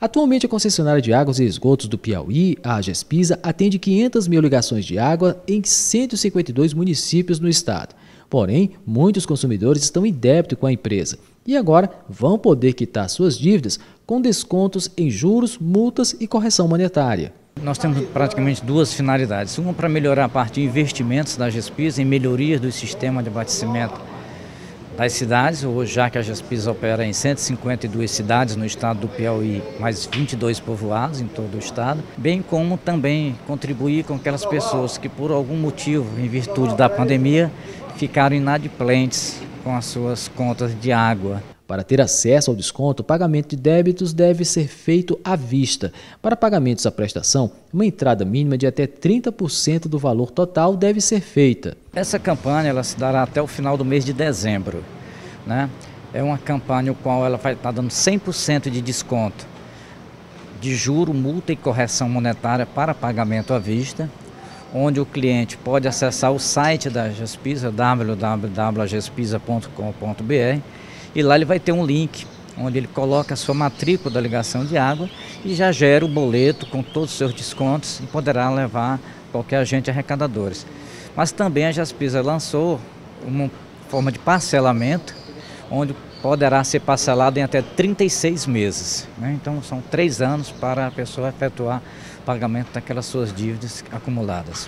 Atualmente, a concessionária de águas e esgotos do Piauí, a Agespisa, atende 500 mil ligações de água em 152 municípios no estado. Porém, muitos consumidores estão em débito com a empresa e agora vão poder quitar suas dívidas com descontos em juros, multas e correção monetária. Nós temos praticamente duas finalidades. Uma para melhorar a parte de investimentos da Agespisa em melhorias do sistema de abastecimento das cidades, hoje já que a Jaspis opera em 152 cidades no estado do Piauí, mais 22 povoados em todo o estado, bem como também contribuir com aquelas pessoas que por algum motivo, em virtude da pandemia, ficaram inadimplentes com as suas contas de água. Para ter acesso ao desconto, o pagamento de débitos deve ser feito à vista. Para pagamentos à prestação, uma entrada mínima de até 30% do valor total deve ser feita. Essa campanha ela se dará até o final do mês de dezembro. Né? É uma campanha qual ela vai estar dando 100% de desconto de juro, multa e correção monetária para pagamento à vista, onde o cliente pode acessar o site da Gespisa, www.gespisa.com.br e lá ele vai ter um link onde ele coloca a sua matrícula da ligação de água e já gera o boleto com todos os seus descontos e poderá levar qualquer agente arrecadadores. Mas também a Jaspisa lançou uma forma de parcelamento, onde poderá ser parcelado em até 36 meses. Né? Então são três anos para a pessoa efetuar o pagamento daquelas suas dívidas acumuladas.